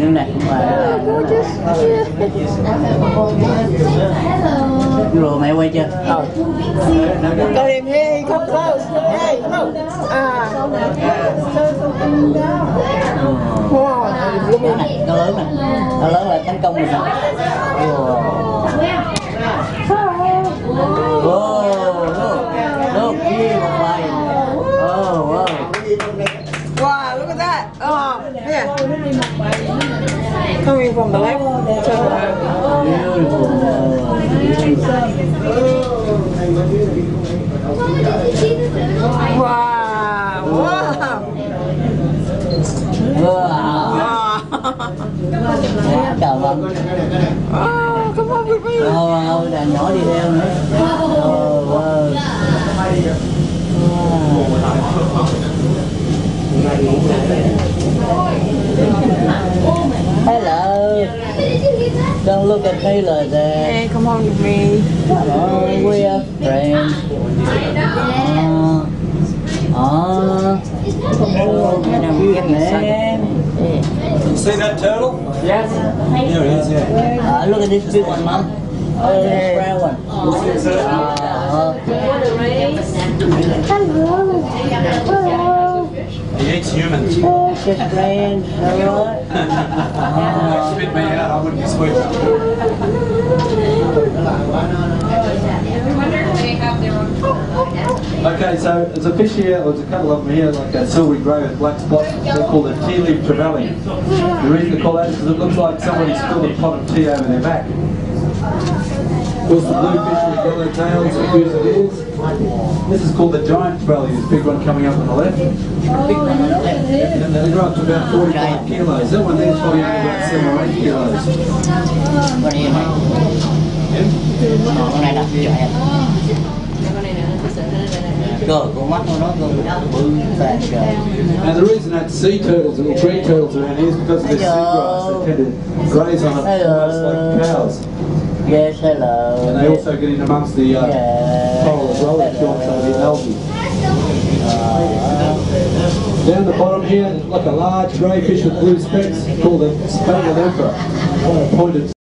miếng này không phải rồi mẹ quay chưa Oh. Got him here, he come close. Hey, come on. Ah. Wow. Look Đó at này nó lớn này nó lớn là tấn công rồi nè wow Coming from the left. Wow. Wow. wow Wow. come on me. oh đàn nhỏ đi theo nữa Don't look at me like that. Hey, come on with me. Oh, we are friends. Oh, oh, man. See that turtle? Yes. There it is, yeah. Uh, look at this big one, Mom. Oh, this brown one. Uh, He eats humans. uh, just friends. Alright. Wouldn't be sweet. Okay, so there's a fish here, or there's a couple of them here, like a silvery grey with black spots. They're called a tea leaf trevally. The reason they call that is because it looks like somebody spilled a pot of tea over their back. Of course, the blue fish with yellow tails and goose ears. This is called the giant trevally, this big one coming up on the left. And they grow up to about 45 kilos. That one there's probably only about 7 or 8 kilos. Con đi này. Ờ, con này nè, cho em. Cờ của mắt nó bự tàn trời. Now the reason that sea turtles or green turtles are in here is because of their seagrass. They tend to graze on it almost like cows. Yes, hello. And they also get in amongst the uh, coral as well. They some of the algae. Down the bottom here, like a large grey fish with blue specks called a spangled emperor. Pointed